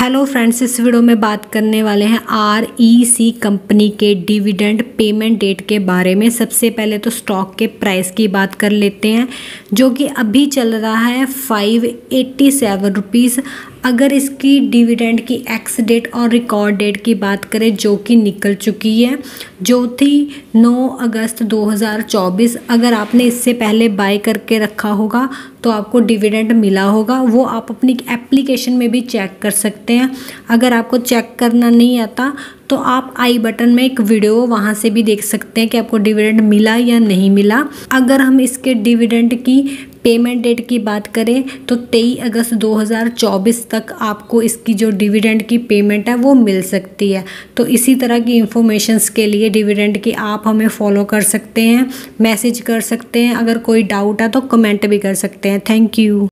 Hello friends इस video में बात करने वाले हैं आर ई सी कंपनी के डिविडेंड पेमेंट डेट के बारे में। सबसे पहले तो स्टॉक के प्राइस की बात कर लेते हैं, जो कि अभी चल रहा है फाइव एट्टी सेवन रुपीज़ अगर इसकी डिविडेंड की एक्स डेट और रिकॉर्ड डेट की बात करें, जो कि निकल चुकी है, जो थी 9 अगस्त 2024 अगर आपने इससे पहले बाय करके रखा होगा तो आपको डिविडेंड मिला होगा, वो आप अपनी एप्लीकेशन में भी चेक कर सकते हैं। अगर आपको चेक करना नहीं आता तो आप आई बटन में एक वीडियो वहाँ से भी देख सकते हैं कि आपको डिविडेंड मिला या नहीं मिला। अगर हम इसके डिविडेंड की पेमेंट डेट की बात करें तो 23 अगस्त 2024 तक आपको इसकी जो डिविडेंड की पेमेंट है, वो मिल सकती है। तो इसी तरह की इंफॉर्मेशंस के लिए डिविडेंड की आप हमें फॉलो कर सकते हैं मैसेज कर सकते हैं। अगर कोई डाउट है तो कमेंट भी कर सकते हैं। Thank you